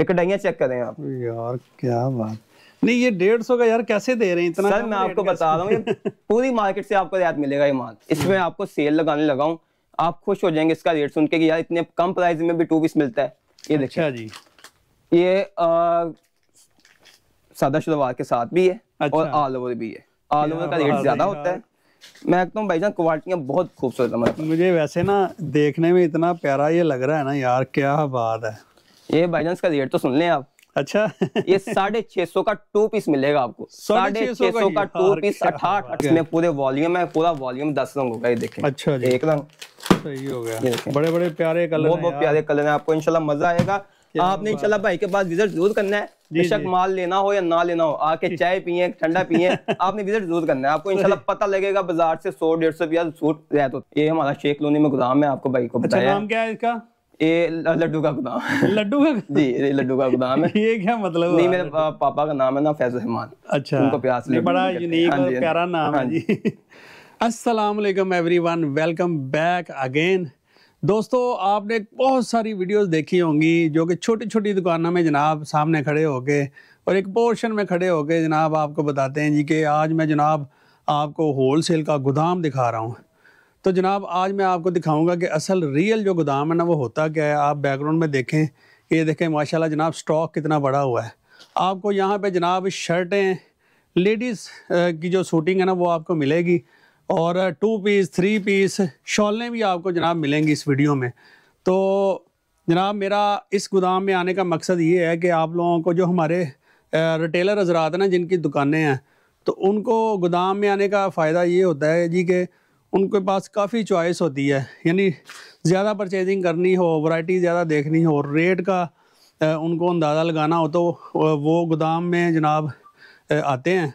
एक कढ़ाइयाँ चेक करें आप। यार क्या बात। नहीं ये डेढ़ सौ का यार कैसे दे रहे हैं? इतना सर मैं आपको बता रहा हूँ पूरी मार्केट से आपको रियायत मिलेगा ये माल। इसमें आपको सेल लगाने लगा हूँ। आप खुश हो जाएँगे इसका रेट सुन के कि यार इतने कम प्राइस में भी टू पीस मिलता है। ये देखिए। अच्छा जी। ये आ, सादा शलवार के साथ भी है अच्छा। और ऑल ओवर भी है। ऑल ओवर का रेट ज़्यादा होता है। मैं कहता हूँ भाईजान क्वालिटियाँ बहुत खूबसूरत है मुझे वैसे ना देखने में इतना प्यारा ये लग रहा है ना यार क्या बात है। ये भाईजान इसका रेट तो सुन लें आप। अच्छा। ये साढ़े छह सौ का टू पीस मिलेगा आपको। साढ़े छह सौ का का टू पीस अठाठ है। इसमें पूरे वॉल्यूम है पूरा वॉल्यूम दस रंग होगा ये देखें। अच्छा जी। एक रंग सही हो गया। बड़े बड़े प्यारे कलर बहुत बहुत प्यारे कलर है आपको इंशाल्लाह मज़ा आएगा। आपने इंशाल्लाह भाई के पास विज़िट ज़रूर करना है। बेशक माल लेना हो या ना लेना हो आके चाय पिए ठंडा पिए आपने विज़िट ज़रूर करना है। आपको इंशाल्लाह पता लगेगा बाज़ार से सौ डेढ़ सौ रुपया सूट रहता है। ये हमारा शेख लोनी में गोदाम है आपको भाई को अच्छा बताया। नाम क्या है इसका? ये लड्डू का गोदाम। लड्डू का जी ये लड्डू का गोदाम है। ये क्या मतलब नहीं मेरे पापा का नाम है ना फैजल रहमान। अच्छा उनको प्यार से नहीं, लड्डू बड़ा यूनिक हाँ और हाँ प्यारा नाम है हाँ जी। अस्सलाम वालेकुम एवरीवन वेलकम बैक अगेन दोस्तों आपने बहुत सारी वीडियोस देखी होंगी जो कि छोटी छोटी दुकानों में जनाब सामने खड़े होके और एक पोर्शन में खड़े होके जनाब आपको बताते हैं जी कि आज मैं जनाब आपको होल सेल का गोदाम दिखा रहा हूँ। तो जनाब, आज मैं आपको दिखाऊँगा कि असल रियल जो गोदाम है ना, वो होता क्या है? आप बैकग्राउंड में देखें, ये देखें, माशाल्लाह जनाब स्टॉक कितना बड़ा हुआ है। आपको यहाँ पे जनाब शर्टें लेडीज़ की जो शूटिंग है ना, वो आपको मिलेगी। और टू पीस थ्री पीस शॉलें भी आपको जनाब मिलेंगी इस वीडियो में। तो जनाब, मेरा इस गोदाम में आने का मकसद ये है कि आप लोगों को जो हमारे रिटेलर हजरात हैं ना, जिनकी दुकानें हैं तो उनको गोदाम में आने का फ़ायदा ये होता है जी कि उनके पास काफ़ी चॉइस होती है। यानी ज़्यादा परचेजिंग करनी हो वैरायटी ज़्यादा देखनी हो रेट का उनको अंदाज़ा लगाना हो तो वो गोदाम में जनाब आते हैं।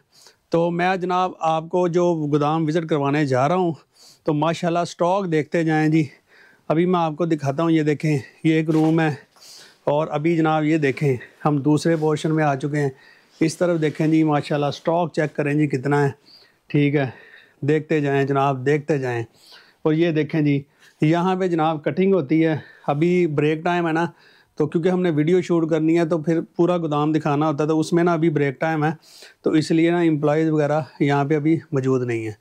तो मैं जनाब आपको जो गोदाम विज़िट करवाने जा रहा हूँ तो माशाल्लाह स्टॉक देखते जाएँ जी। अभी मैं आपको दिखाता हूँ, ये देखें, ये एक रूम है। और अभी जनाब ये देखें, हम दूसरे पोर्शन में आ चुके हैं। इस तरफ़ देखें जी, माशाल्लाह स्टॉक चेक करें जी कितना है। ठीक है। देखते जाएँ, जनाब, देखते जाएँ। और ये देखें जी, यहाँ पे जनाब कटिंग होती है। अभी ब्रेक टाइम है ना तो क्योंकि हमने वीडियो शूट करनी है तो फिर पूरा गोदाम दिखाना होता है तो उसमें ना अभी ब्रेक टाइम है। तो इसलिए ना एम्प्लॉयज़ वगैरह यहाँ पे अभी मौजूद नहीं है।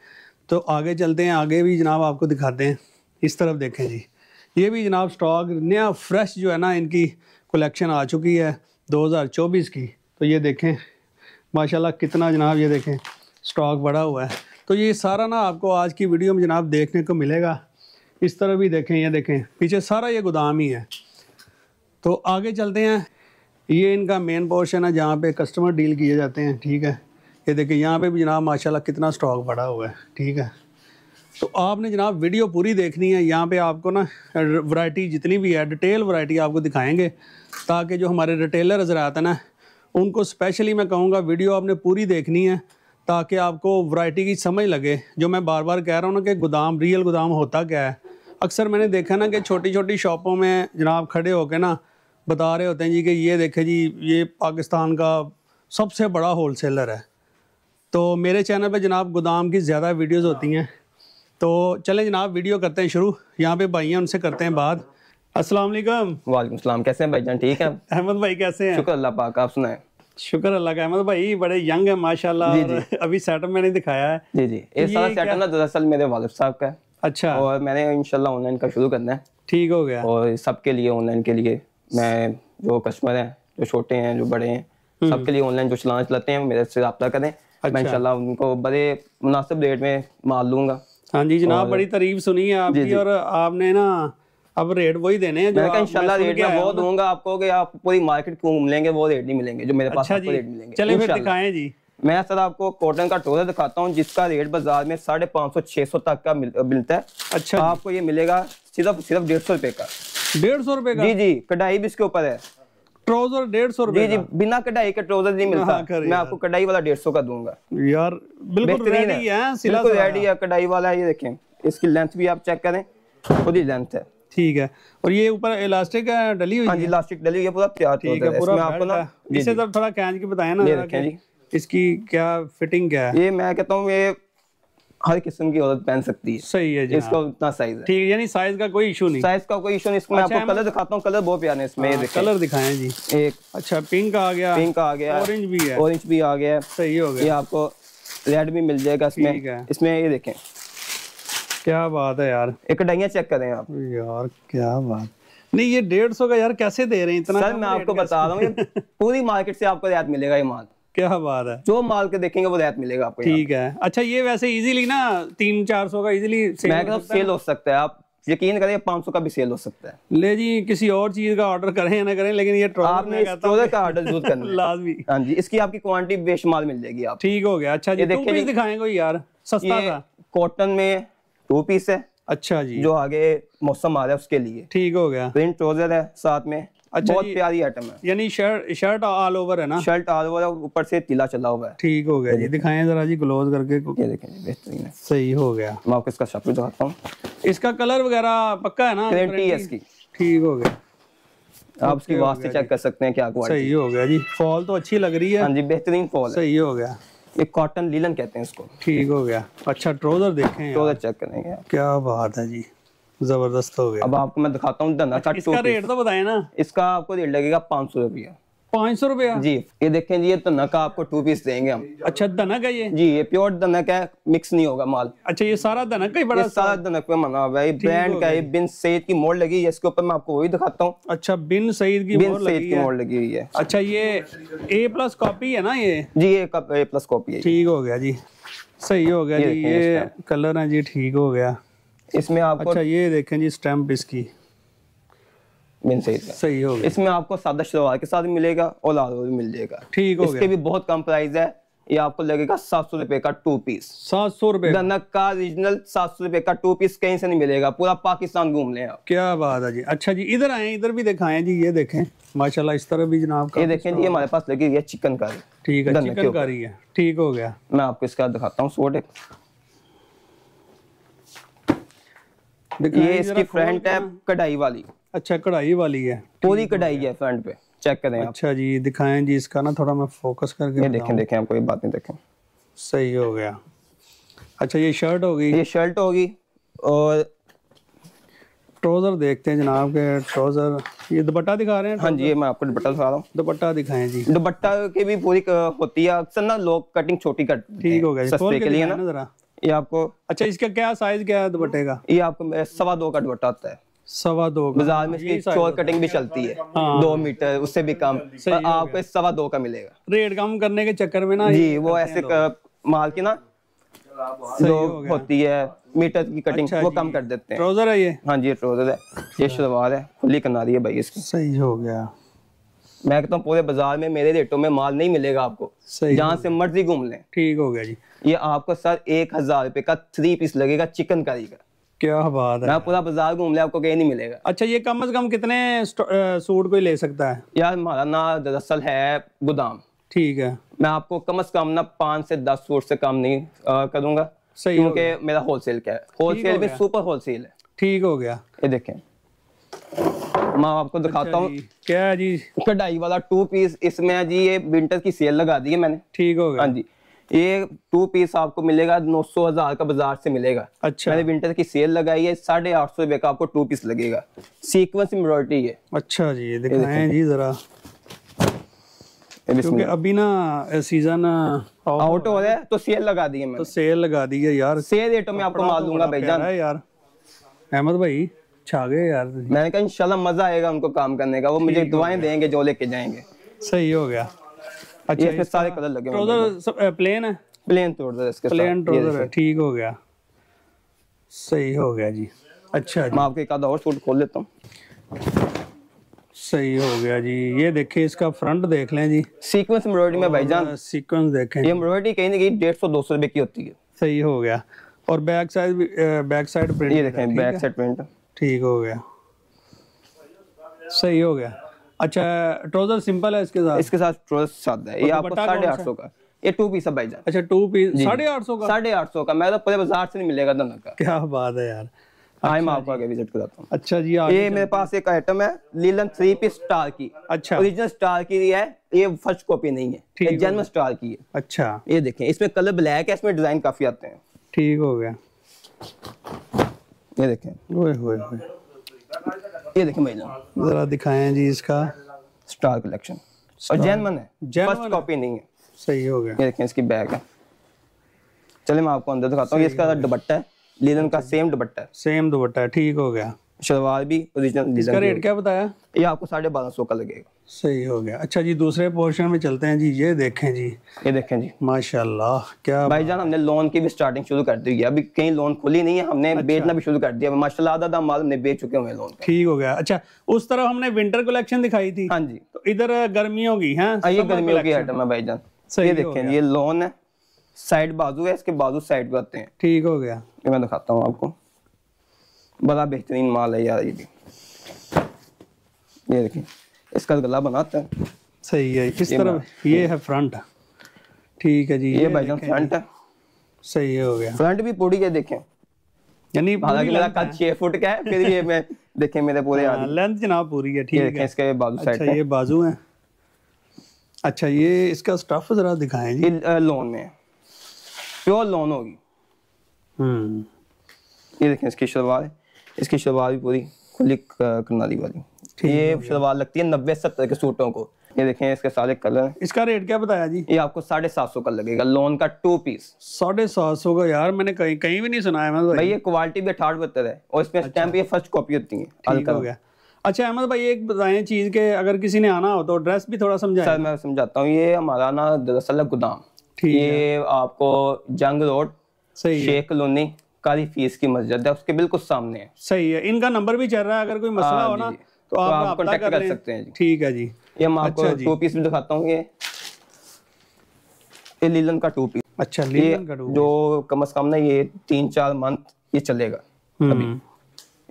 तो आगे चलते हैं, आगे भी जनाब आपको दिखाते हैं। इस तरफ़ देखें जी। ये भी जनाब स्टॉक नया फ्रेश जो है ना इनकी कलेक्शन आ चुकी है 2024 की। तो ये देखें, माशाल्लाह कितना जनाब ये देखें स्टॉक बढ़ा हुआ है। तो ये सारा ना आपको आज की वीडियो में जनाब देखने को मिलेगा। इस तरह भी देखें, ये देखें, पीछे सारा ये गोदाम ही है। तो आगे चलते हैं। ये इनका मेन पोर्शन है जहाँ पे कस्टमर डील किए जाते हैं, ठीक है? ये देखिए यहाँ पे भी जनाब माशाल्लाह कितना स्टॉक बढ़ा हुआ है, ठीक है? तो आपने जनाब वीडियो पूरी देखनी है। यहाँ पे आपको ना वैरायटी जितनी भी है डिटेल वैरायटी आपको दिखाएँगे, ताकि जो हमारे रिटेलर हजरात हैं ना, उनको स्पेशली मैं कहूँगा वीडियो आपने पूरी देखनी है। ताकि आपको वैरायटी की समझ लगे। जो मैं बार बार कह रहा हूँ ना कि गोदाम रियल गोदाम होता क्या है? अक्सर मैंने देखा ना कि छोटी छोटी शॉपों में जनाब खड़े होकर ना बता रहे होते हैं जी कि ये देखे जी ये पाकिस्तान का सबसे बड़ा होलसेलर है। तो मेरे चैनल पे जनाब गोदाम की ज़्यादा वीडियोस होती हैं। तो चलें जनाब वीडियो करते हैं शुरू। यहाँ पे भाई हैं उनसे करते हैं बात। अस्सलाम वालेकुम। वालेकुम सलाम कैसे हैं भाईजान? ठीक है? अहमद भाई कैसे हैं? शुक्र अल्लाह पाक आप सुनाए। शुक्र अल्लाह का अहमद भाई बड़े यंग है माशाल्लाह अभी सेटअप मैंने दिखाया है। जी जी। ये सारा सेटअप ना दरअसल मेरे वालिद साहब का है। अच्छा। और मैंने इंशाल्लाह ऑनलाइन का शुरू करना है। ठीक हो गया। और सबके लिए ऑनलाइन के लिए मैं जो कस्टमर हैं जो छोटे हैं जो बड़े हैं हम्म। सबके लिए ऑनलाइन जो चलाना चलाते हैं मेरे से रब्ता करें। अच्छा। मैं इंशाल्लाह उनको बड़े मुनासिब रेट में माल लूँगा हाँ जी जनाब बड़ी तारीफ़ सुनी है आपकी और आपने ना अब रेट वही देने हैं जो आप- इंशाल्लाह रेट मैं वो दूँगा आपको कि आप पूरी मार्केट घूम लेंगे वो रेट नहीं मिलेंगे जो मेरे पास अच्छा आपको रेट मिलेंगे। चले फिर। दिखाएँ जी। मैं सर आपको कॉटन का टोजर दिखाता हूँ जिसका रेट बाज़ार में साढ़े पाँच सौ छह सौ तक का मिलता है। अच्छा आपको ये मिलेगा सिर्फ़ सिर्फ़ डेढ़ सौ रुपए का। डेढ़ सौ रुपए का? जी जी कढ़ाई भी इसके ऊपर है। ट्राउज़र डेढ़ सौ रुपए जी जी बिना कढ़ाई के ट्राउज़र नहीं मिलता। हाँ, मैं आपको कढ़ाई वाला डेढ़ सौ का दूँगा। यार बिल्कुल रेडी है। बिल्कुल रेडी है कढ़ाई वाला ये देखें। इसकी लेंथ भी आप चेक करें। खुद ही लेंथ है। ठीक है। और ये ऊपर इलास्टिक डली हुई हाँ है? इलास्टिक डली हुई है पूरा तैयार ठीक है पूरा आपको ना इसे तो थोड़ा खींच के बताएँ ना। इसकी क्या फिटिंग क्या है? ये मैं कहता हूँ ये हर किस्म की औरत पहन सकती है। सही है जी इसका उतना साइज़ है। ठीक है यानी साइज़ का कोई इशू नहीं। साइज़ का कोई इशू नहीं इसमें अच्छा, आपको कलर दिखाता हूँ कलर बहुत प्यारे हैं इसमें देखें। कलर दिखाएँ जी। एक अच्छा पिंक आ गया। पिंक आ गया। ऑरेंज भी है। ऑरेंज भी आ गया। सही हो गया। ये आपको रेड भी मिल जाएगा इसमें। इसमें ये देखें। क्या बात है यार। एक कढ़ाइयाँ चेक करें आप। यार क्या बात। नहीं ये डेढ़ सौ का यार कैसे दे रहे हैं? इतना सर मैं आपको बता रहा हूँ पूरी मार्केट से आपको रियायत मिलेगा ये माल। क्या बात है। जो माल के देखेंगे वो रियायत मिलेगा आपको ठीक है। अच्छा ये वैसे इजीली ना तीन चार सौ का इजीली मैं सेल हो। सकता है आप यकीन करें पाँच सौ का भी सेल हो सकता है। ले जी किसी और चीज़ का ऑर्डर करें या ना करें लेकिन ये आपने का ऑर्डर ज़रूर करना है। लाजमी। हाँ जी इसकी आपकी क्वांटिटी बेशुमार मिल जाएगी आप ठीक हो गया। अच्छा जी देखिए पीस जी। दिखाएँ कोई यार सस्ता कॉटन में टू पीस है अच्छा जी। जो आगे मौसम आ रहा है उसके लिए। ठीक हो गया। प्रिंट ट्रोजर है साथ में अच्छा बहुत प्यारी आइटम है। यानी शर्ट शर्ट ऑल ओवर है ना? शर्ट ऑल ओवर ऊपर से तिला चला हुआ है। ठीक हो गया जी। दिखाएँ जरा जी क्लोज करके। ये देखें जी बेहतरीन है। सही हो गया। मैं आपको इसका शॉप दिखाता हूँ। इसका कलर वगैरह पक्का है ना? गारंटी है इसकी। ठीक हो गया। आप उसकी वास्ते चेक कर सकते हैं क्या क्वालिटी सही हो। गया जी। फॉल तो अच्छी लग रही है। हाँ जी बेहतरीन फॉल सही हो गया। ये कॉटन लीलन कहते हैं इसको। ठीक हो गया। अच्छा ट्रोजर देखे। ट्रोजर चेक करेंगे। क्या बात है जी। ज़बरदस्त हो गया। अब आपको मैं दिखाता हूँ टू इसका रेट तो बताए ना। इसका आपको रेट लगेगा पाँच सौ रुपया। पाँच सौ रुपया? जी ये देखें जी ये धना का आपको टू पीस देंगे हम। अच्छा धनक है ये? जी ये प्योर धनक है मिक्स नहीं होगा माल। अच्छा ये सारा धनक का ही बड़ा ये सारा धनक पे बना हुआ है ब्रांड का है बिन सैयद की मोड़ लगी है इसके ऊपर मैं आपको वही दिखाता हूँ। अच्छा बिन सईद की बिन लगी की मोड़ लगी हुई है। अच्छा ये ए प्लस कॉपी है ना ये? जी ये ए प्लस कॉपी है ठीक हो गया जी। सही हो गया ये जी ये कलर है जी ठीक हो गया। इसमें आपको अच्छा ये देखें जी स्टैम्प इसकी। बिन सैयद का सही हो इसमें आपको सादा शलवार के साथ मिलेगा और लाल भी मिल जाएगा। ठीक हो इसके भी बहुत कम प्राइस है। ये आपको लगेगा सात सौ रुपए का टू पीस सात सौ रुपए का। धनक का ओरिजिनल सात सौ रुपए का टू पीस कहीं से नहीं मिलेगा। पूरा पाकिस्तान घूम लें आप। क्या बात है जी। अच्छा जी इधर आए इधर भी दिखाएँ जी ये देखें। माशाल्लाह इस तरह भी जनाब का ये देखें जी हमारे पास लगी हुई है चिकन का ठीक है चिकन कारी है। ठीक हो गया। मैं आपको इसका दिखाता हूँ सूट एक। ये इसकी फ्रंट है कढ़ाई वाली। अच्छा कढ़ाई वाली है। पूरी कढ़ाई है फ्रंट पे। चेक करें अच्छा जी दिखाएँ जी इसका ना थोड़ा मैं फोकस करके ये देखें देखें आप कोई बात नहीं देखें। सही हो गया। अच्छा ये शर्ट होगी? ये शर्ट होगी और ट्राउज़र देखते हैं जनाब के ट्राउज़र ये दुपट्टा दिखा रहे हैं हाँ जी ये मैं आपको दुपट्टा दिखा रहा हूँ। दुपट्टा दिखाएँ जी। दुपट्टा की भी पूरी होती है अक्सर ना लोग कटिंग छोटी कर ठीक हो गया सस्ते के लिए ना। जरा। ये आपको अच्छा इसका क्या साइज़ क्या है दुपट्टे का? ये आपको सवा दो का दुपट्टा होता है। सवा दो बाज़ार में इसकी चोर कटिंग भी चलती है। हाँ। दो मीटर उससे भी कम। पर आपको इस सवा दो का मिलेगा। रेट कम करने के चक्कर में ना जी वो ऐसे माल की ना जो होती है मीटर की कटिंग अच्छा वो कम कर देते हैं। ट्राउज़र है ये? हाँ जी ये ट्रोजर है। ये शलवार है। खुली कनारी है भाई इसकी। सही हो गया। मैं कहता हूँ पूरे बाज़ार में मेरे रेटों में माल नहीं मिलेगा आपको। जहाँ से मर्ज़ी घूम लें। ठीक हो गया जी। ये आपको सर एक हज़ार रुपए का थ्री पीस लगेगा चिकन करी का। क्या बात है। मैं पूरा बाज़ार घूम ले आपको कहीं नहीं मिलेगा। अच्छा ये कम से कम कितने सूट कोई ले सकता है? यार हमारा ना दरअसल है गोदाम। ठीक है। मैं आपको कम से कम ना पाँच से दस सूट से कम नहीं अ, करूँगा। सही क्योंकि मेरा होलसेल क्या है। होलसेल भी सुपर होलसेल है। ठीक हो गया। ये देखें। मैं आपको दिखाता हूँ। क्या जी? कढ़ाई वाला टू पीस इसमें जी ये विंटर की सेल लगा दी है मैंने। ठीक हो गया। हाँ जी। ये टू पीस आपको मिलेगा नौ सौ हज़ार का बाज़ार से मिलेगा। अच्छा। मैंने विंटर की सेल लगाई है साढ़े आठ सौ रुपए का आपको टू पीस लगेगा। सीक्वेंस एम्ब्रॉयडरी है। अच्छा जी दिखाएँ जी जरा। क्योंकि अभी ना सीज़न आउट हो रहा है तो सेल लगा दी है तो सेल लगा दी है यार। सेल रेटों में आपको माल दूँगा भाईजान है यार। अहमद भाई छा गए यार। मैंने कहा इंशाल्लाह मज़ा आएगा उनको काम करने का वो मुझे दुआएँ देंगे जो लेके जाएँगे। सही हो गया। अच्छा इसमें सारे कलर लगे हुए हैं ट्राउज़र प्लेन है? प्लेन तोड़ दो इसके प्लेन ट्राउज़र है ठीक हो गया। सही हो गया जी। अच्छा मैं आपको एक आधा और सूट खोल देता हूँ। सही हो गया जी। ये देखिए इसका फ्रंट देख लें जी। सीक्वेंस एम्ब्रॉयडरी में भाईजान सीक्वेंस देखें। ये एम्ब्रॉयडरी कहीं ना कहीं डेढ़ सौ दो सौ रुपए की होती है। सही हो गया। और back side back side print ये देखें बैक साइड प्रिंट ठीक हो गया। सही हो गया। अच्छा ट्राउज़र सिंपल है इसके साथ? इसके साथ ट्रोज सादा है। ये आपको दुपट्टा साढ़े आठ सौ का। ये टू पीस है भाईजान अच्छा टू पीस साढ़े आठ सौ का? साढ़े आठ सौ का। मैं तो पूरे बाज़ार से नहीं मिलेगा दोनों का। क्या बात है यार। आए मैं आपको आगे विज़िट कराता हूँ। अच्छा जी ये मेरे पास एक आइटम है लीलन थ्री पीस स्टार की। अच्छा। ओरिजिनल स्टार की है ये फ़र्स्ट कॉपी नहीं है। ये जन्म स्टार की है। अच्छा। ये देखें इसमें कलर ब्लैक है इसमें डिज़ाइन काफ़ी आते हैं। ठीक हो गया। ये देखें। ओए होए होए ये देखिए भाई जान। जरा दिखाएँ जी इसका। स्टार कलेक्शन और जैनमन है। फ़र्स्ट कॉपी नहीं है। सही हो गया। ये देखें इसकी बैग है। चलिए मैं आपको अंदर दिखाता हूँ। ये इसका दुपट्टा है। लीलन का सेम दुपट्टा है। सेम दुपट्टा है। ठीक हो गया। शलवार भी ओरिजिनल इसका रेट क्या बताया? ये आपको साढ़े बारह सौ का लगेगा। सही हो गया। अच्छा जी दूसरे पोर्शन में चलते हैं जी। ये देखें जी। ये देखें जी। माशाल्लाह क्या भाईजान हमने लोन की भी स्टार्टिंग शुरू कर दी है। अभी कहीं लोन खुली नहीं है हमने अच्छा। बेचना भी शुरू कर दिया माशाल्लाह आधा माल हमने बेच चुके हुए लोन ठीक हो गया। अच्छा उस तरफ़ हमने विंटर कलेक्शन दिखाई थी। हाँ जी। तो इधर गर्मियों की हैं? हाँ, ये गर्मियों की आइटम है भाईजान सही ये देखें ये लोन है। साइड बाजू है इसके बाजू साइड पे आते हैं। ठीक हो गया। मैं दिखाता हूँ आपको। बड़ा बेहतरीन माल है यार ये भी। ये देखिए इसका गला बनाता है। सही है इस तरफ़? ये है फ्रंट ठीक है जी ये भाईजान फ्रंट है। सही हो गया। फ्रंट भी पूरी है देखें। यानी हालाँकि मेरा कद छह फुट का है फिर ये मैं देखें मेरे पूरे लेंथ जनाब पूरी है ठीक है। इसके बाजू साइड अच्छा ये बाजू है। अच्छा ये इसका स्टफ़ जरा दिखाएँ जी। लोन में प्योर लोन होगी। हम्म। ये देखें इसकी शलवार है। इसकी शलवार भी पूरी खुली करनाली वाली। ये शलवार लगती है नब्बे सत्तर के सूटों को। ये देखें इसके सारे कलर इसका रेट क्या बताया जी? ये आपको साढ़े सात सौ का लगेगा लोन का टू पीस साढ़े सात सौ का यार मैंने कहीं कहीं भी नहीं सुना है भाई। भाई ये क्वालिटी भी अठारह बहत्तर है और इसमें अच्छा। स्टैम्प ये फ़र्स्ट कॉपी होती है अच्छा। ठीक हो गया। अच्छा अहमद भाई एक बताएँ चीज़ के अगर किसी ने आना हो तो एड्रेस भी थोड़ा समझाएँ। सर मैं समझाता हूँ ये हमारा ना दरअसल गोदाम। ये आपको जंग रोड सही शेख कॉलोनी कारी फ़ीस की मस्जिद है उसके बिल्कुल सामने है। सही है। इनका नंबर भी चल रहा है अगर कोई मसला हाँ हो ना तो तो आप contact कर कर सकते हैं ठीक है जी। ये मैं आपको अच्छा टू पीस भी दिखाता हूँ ये। ये लीलन का टू पीस अच्छा लीलन का डू जो कम से कम ना ये तीन चार मंथ ये चलेगा। हम्म।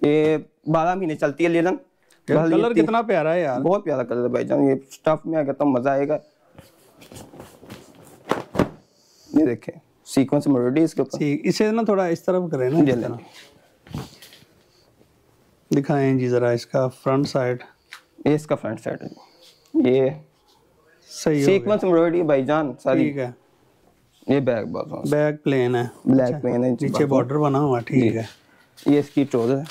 ये बारह महीने चलती है लीलन। कलर कितना प्यारा है यार। बहुत प्यारा कलर है भाईजान ये स्टफ़ में आ कहता हूँ मज़ा आएगा। ये देखें। सीक्वेंस एम्ब्रॉयडरी इसके ऊपर? ठीक इसे ना थोड़ा इस तरफ़ करें ना इस तरह दिखाएँ जी जरा इसका फ्रंट साइड ये इसका फ्रंट साइड है ये सही सीक्वेंस सीक्वेंस एम्ब्रॉयडरी भाईजान सारी। ठीक है। ये बैक बैक प्लेन है। ब्लैक प्लेन है नीचे बॉर्डर बना हुआ ठीक है। ये इसकी ट्रोजर है।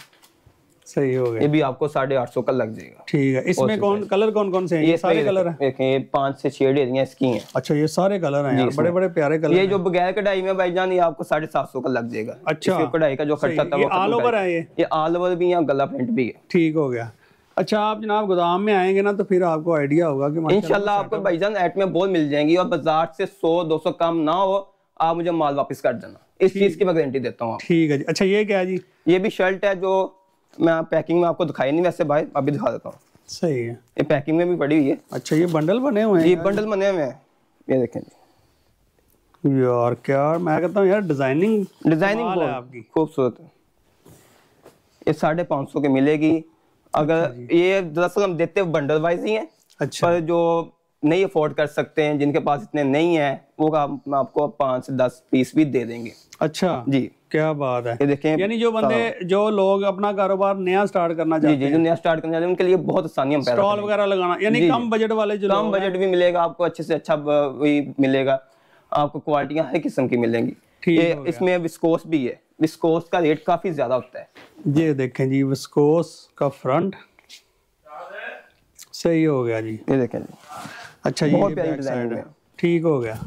सही हो गया। ये भी आपको साढ़े आठ सौ का लग जाएगा। ठीक है। इसमें कौन कलर कौन कौन से हैं? ये सारे कलर हैं? देखें ये पाँच से छह एरिया इसकी हैं। अच्छा ये सारे कलर हैं बड़े बड़े प्यारे कलर ये जो बगैर कढ़ाई में भाईजान ये आपको साढ़े सात सौ का लग जाएगा। अच्छा। कढ़ाई का जो खर्चा था ऑल ओवर है ये? ये ऑल ओवर भी है गला प्रिंट भी है। ठीक हो गया। अच्छा आप जनाब गोदाम में आएँगे ना तो फिर आपको आइडिया होगा कि इंशाल्लाह आपको भाईजान एट में बहुत मिल जाएँगी और बाज़ार से सौ दो सौ कम ना हो आप मुझे माल वापस कर देना। इस चीज़ की मैं गारंटी देता हूँ ठीक है जी। अच्छा ये क्या है जी? ये भी शर्ट है जो मैं पैकिंग में आपको दिखाई नहीं वैसे भाई अभी दिखा देता हूँ। सही है। ये पैकिंग में भी पड़ी हुई है। अच्छा ये बंडल बने हुए हैं ये बंडल बने हुए हैं। ये देखें जी। यार क्या मैं कहता हूँ यार डिज़ाइनिंग डिज़ाइनिंग है बहुत आपकी। खूबसूरत है। ये साढ़े पाँच सौ की मिलेगी। अगर ये दरअसल हम देते बंडल वाइज ही हैं। अच्छा। पर जो नहीं अफोर्ड कर सकते हैं जिनके पास इतने नहीं है वो आप, आपको पाँच से दस पीस भी दे देंगे। अच्छा। जी। क्या बात है। ये देखें यानी जो बंदे जो लोग अपना कारोबार नया स्टार्ट करना चाहते जी जो नया स्टार्ट करने वाले हैं, उनके लिए बहुत आसानी हम स्टॉल वगैरह लगाना यानी कम बजट वाले जो कम बजट भी मिलेगा आपको अच्छे से अच्छा मिलेगा। आपको क्वालिटियाँ हर किस्म की मिलेंगी। ये इसमें विस्कोस भी है। विस्कोस का रेट काफ़ी ज़्यादा होता है। ये देखें जी विस्कोस का फ्रंट सही हो गया जी। ये देखें जी। अच्छा ये बैक साइड है। है। ठीक हो गया।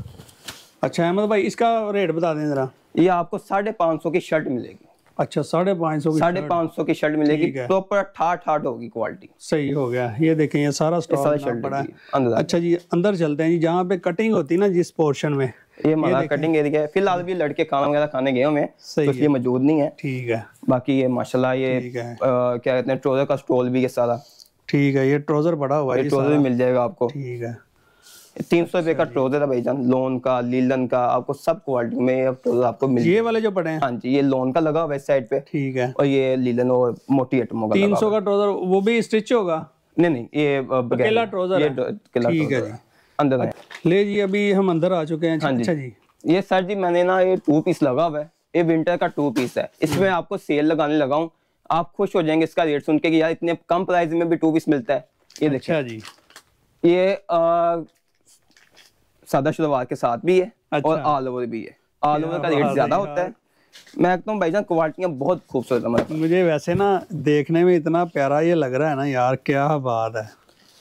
अच्छा अहमद भाई इसका रेट बता दें जरा। ये आपको साढ़े पाँच सौ की शर्ट मिलेगी। अच्छा साढ़े पाँच सौ की साढ़े पाँच सौ की शर्ट मिलेगी। प्रॉपर ठाट ठाट होगी क्वालिटी सही हो गया। ये देखें ये सारा सारा शर्ट पड़ा है। अच्छा जी अंदर चलते हैं जी जहाँ पे कटिंग होती है ना जिस पोर्शन में। ये हमारा कटिंग एरिया है फ़िलहाल भी लड़के खाना वगैरह खाने गए हुए तो इसलिए मौजूद नहीं है। ठीक है। बाकी ये माशाल्लाह ये क्या कहते हैं ट्रोजर का स्टॉल भी है सारा। ठीक है ये ट्रोजर बड़ा हुआ है ये ट्रोजर भी मिल जाएगा आपको। ठीक है। तीन सौ रुपए का ट्रोजर है भाईजान लोन का लीलन का आपको सब क्वालिटी में ट्रोजर आपको मिल ये वाले जो पड़े हैं? हाँ जी ये लोन का लगा हुआ साइड पे। ठीक है। और ये लीलन और मोटी आइटमों का तीन सौ का ट्राउज़र वो भी स्टिच होगा? नहीं नहीं ये अकेला? डो- अकेला ठीक है अंदर ले जी अभी हम अंदर आ चुके हैं। हाँ अच्छा जी। ये सर जी मैंने ना ये टू पीस लगा हुआ है। ये विंटर का टू पीस है। इसमें। आपको सेल लगाने लगा हूँ। आप खुश हो जाएँगे इसका रेट सुन के कि यार इतने कम प्राइस में भी टू पीस मिलता है। ये देखिए। अच्छा जी। ये सादा शलवार के साथ भी है अच्छा। और ऑल ओवर भी है। ऑल ओवर का रेट ज़्यादा होता है। मैं कहता हूँ भाईजान क्वालिटियाँ बहुत खूबसूरत है मुझे वैसे ना देखने में इतना प्यारा ये लग रहा है ना यार क्या बात है।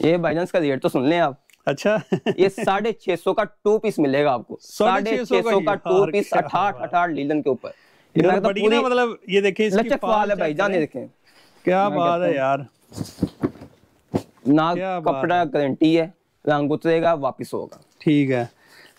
ये भाईजान इसका रेट तो सुन लें आप। अच्छा। ये साढ़े छह सौ का टू पीस मिलेगा आपको। साढ़े छह सौ का टू पीस अठाठ अठाठ लीलन के ऊपर। पूरी मतलब ये देखिए इसकी लचक वाल है भाईजान ये। देखें। क्या बात है यार। ना कपड़ा गारंटी है रंग उतरेगा वापिस होगा। ठीक है।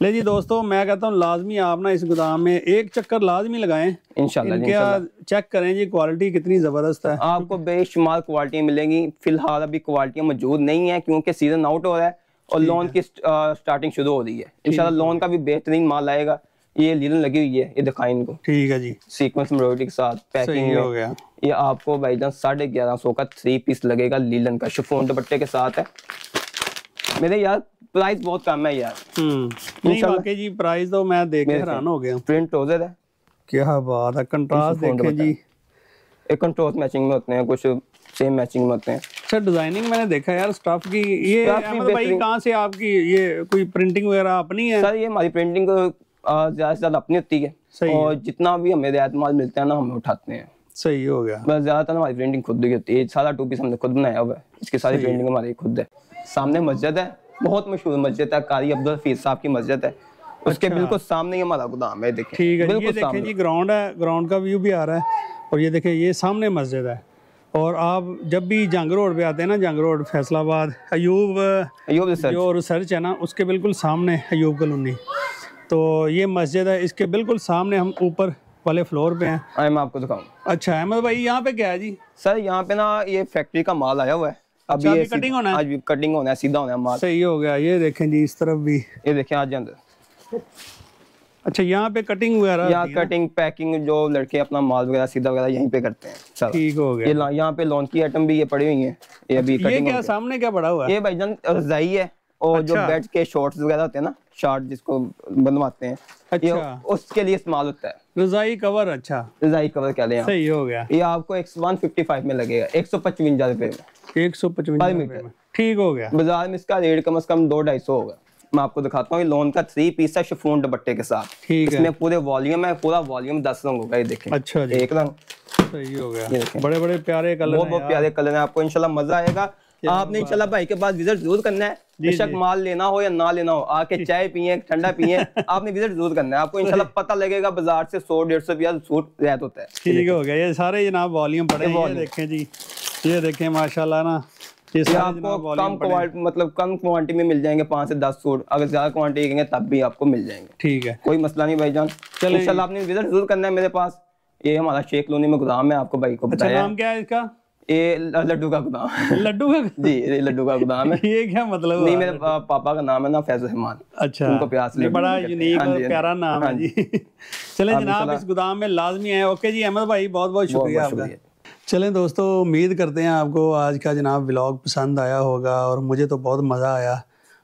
ले जी दोस्तों मैं कहता हूँ लाजमी आप ना इस गोदाम में एक चक्कर लाजमी लगाएँ। इंशाल्लाह चेक करें जी क्वालिटी कितनी ज़बरदस्त है। आपको बेशुमार क्वालिटियाँ मिलेंगी। फ़िलहाल अभी क्वालिटियाँ मौजूद नहीं है क्योंकि सीज़न आउट हो रहा है और लोन की स्टार्टिंग शुरू हो रही है। इंशाल्लाह लोन का भी बेहतरीन माल आएगा। ये लीलन लगी हुई है ये दिखाएँ इनको। ठीक है जी। सीक्वेंस एम्ब्रॉयडरी के साथ पैकिंग हो गया। ये आपको भाईजान साढ़े ग्यारह सौ का थ्री पीस लगेगा लीलन का। शिफोन दुपट्टे के साथ है। मेरे यार प्राइस बहुत कम है यार। हम्म। नहीं वाकई जी प्राइस तो मैं देख के हैरान हो गया। प्रिंट ट्राउज़र है क्या बात है कंट्रास्ट देखें जी। एक कंट्रोज मैचिंग में होते हैं कुछ सेम मैचिंग में होते हैं। अच्छा डिज़ाइनिंग मैंने देखा यार स्टफ़ की ये अहमद भाई। कहाँ से आपकी ये कोई प्रिंटिंग वगैरह अपनी है? सर ये हमारी प्रिंटिंग ज़्यादा से ज़्यादा अपनी होती है। सही और जितना भी हमें रियायत माल मिलता है ना हम उठाते हैं। सही हो गया। बस ज़्यादातर हमारी प्रिंटिंग खुद की होती है। सारा टू पीस हमने खुद बनाया हुआ है। इसकी सारी प्रिंटिंग हमारी खुद है। सामने मस्जिद है। बहुत मशहूर मस्जिद है कारी अब्दुल हफीज साहब की मस्जिद है। उसके बिल्कुल सामने ही हमारा गोदाम है देखें ठीक है ये बिल्कुल देखें सामने। जी ग्राउंड है ग्राउंड का व्यू भी आ रहा है और ये देखें ये सामने मस्जिद है। और आप जब भी जंग रोड पे आते हैं ना जंग रोड फैसलाबाद अयूब अयूब जो रिसर्च है ना उसके बिल्कुल सामने अयूब कॉलोनी। तो ये मस्जिद है इसके बिल्कुल सामने हम ऊपर वाले फ्लोर पे हैं। मैं आपको दिखाऊँ। अच्छा अहमद भाई यहाँ पे क्या है जी? सर यहाँ पे ना ये फैक्ट्री का माल आया हुआ है। अभी अच्छा, ये कटिंग होना है? आज भी कटिंग होना है सीधा होना है माल। सही हो गया ये देखें जी इस तरफ़ भी। ये देखें आज अंदर। अच्छा यहाँ पे कटिंग वगैरह यहाँ कटिंग पैकिंग जो लड़के अपना माल वगैरह सीधा वगैरह यहीं पे करते हैं ठीक हो गया। ये यहाँ पे लॉन की आइटम भी ये पड़ी हुई है ये अभी ये क्या सामने क्या पड़ा हुआ है? ये भाईजान रजाई है। और अच्छा। जो। बेड के शॉर्ट्स वगैरह होते हैं ना शॉर्ट जिसको बनवाते हैं अच्छा। उसके लिए इस्तेमाल होता है। रजाई कवर अच्छा। रजाई कवर कहते हैं सही हो गया। ये आपको एक वन फिफ्टी फाइव में लगेगा एक सौ पचवंजा रुपए में। एक सौ पचवंजा मीटर। ठीक हो गया। बाज़ार में इसका रेट कम अज कम दो ढाई सौ होगा। मैं आपको दिखाता हूँ लोन का थ्री पीस है शिफोन दुपट्टे के साथ। ठीक है। इसमें पूरे वॉल्यूम है पूरा वॉल्यूम दस रंग होगा ये देखें। अच्छा एक रंग। सही हो गया। बड़े बड़े प्यारे कलर बहुत प्यारे कलर है आपको इनशाला मज़ा आएगा। आपने इंशाल्लाह भाई के पास विज़िट ज़रूर करना है। बेशक माल लेना हो या ना लेना हो आके चाय पिए ठंडा पिए आपने विज़िट ज़रूर करना है। आपको इंशाल्लाह पता लगेगा बाज़ार से सौ डेढ़ सौ रुपया सूट रियायत होता है। ठीक हो गया ये सारे जनाब वॉल्यूम पड़े हैं, ये देखें जी। ये देखें माशाल्लाह ना ये आपको कम क्वालिटी मतलब कम क्वांटिटी में मिल जाएँगे पाँच से दस सूट। अगर ज़्यादा क्वांटिटी कहेंगे तब भी आपको मिल जाएँगे। ठीक है। कोई मसला नहीं भाईजान चलें। इंशाल्लाह आपने विज़िट ज़रूर करना है मेरे पास। ये हमारा शेख लोनी में गोदाम है आपको भाई को अच्छा बताया नाम क्या है इसका? ये लड्डू का गोदाम। लड्डू का जी ये लड्डू का गोदाम है। ये क्या मतलब नहीं मेरे पापा का नाम है ना फैज रहमान। अच्छा उनको प्यार से ये लड्डू बड़ा यूनिक हाँ। और हाँ प्यारा नाम है हाँ जी। चलें जनाब इस गोदाम में लाजमी है। ओके जी अहमद भाई बहुत बहुत शुक्रिया आपका। चलें दोस्तों उम्मीद करते हैं आपको आज का जनाब व्लॉग पसंद आया होगा और मुझे तो बहुत मज़ा आया।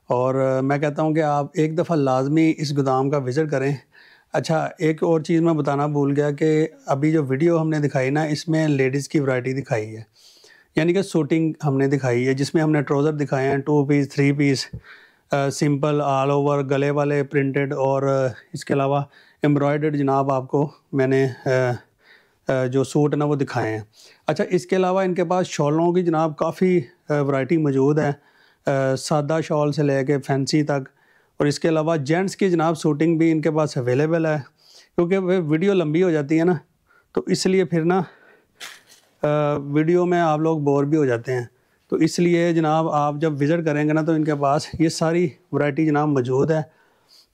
और मैं कहता हूँ कि आप एक दफ़ा लाजमी इस गोदाम का विज़िट करें। अच्छा एक और चीज़ मैं बताना भूल गया कि अभी जो वीडियो हमने दिखाई ना इसमें लेडीज़ की वैरायटी दिखाई है। यानी कि सूटिंग हमने दिखाई है जिसमें हमने ट्राउज़र दिखाए हैं two piece three piece simple all over गले वाले प्रिंटेड और इसके अलावा एम्ब्रॉयडर्ड जनाब आपको मैंने अ, जो सूट ना वो दिखाए हैं। अच्छा इसके अलावा इनके पास शॉलों की जनाब काफ़ी वैरायटी मौजूद है सादा शॉल से लेके फैंसी तक और इसके अलावा जेंट्स की जनाब सूटिंग भी इनके पास अवेलेबल है, क्योंकि वे वीडियो लंबी हो जाती है ना तो इसलिए फिर ना वीडियो में आप लोग बोर भी हो जाते हैं। तो इसलिए जनाब आप जब विज़िट करेंगे ना तो इनके पास ये सारी वैरायटी जनाब मौजूद है।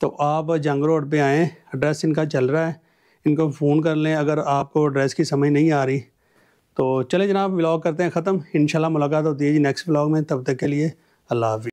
तो आप जंग रोड पे आएँ एड्रेस इनका चल रहा है, इनको फ़ोन कर लें, अगर आपको एड्रेस की समझ नहीं आ रही। तो चले जनाब व्लॉग करते हैं ख़त्म, इंशाल्लाह मुलाकात होती है जी नेक्स्ट व्लॉग में, तब तक के लिए अल्लाह हाफिज़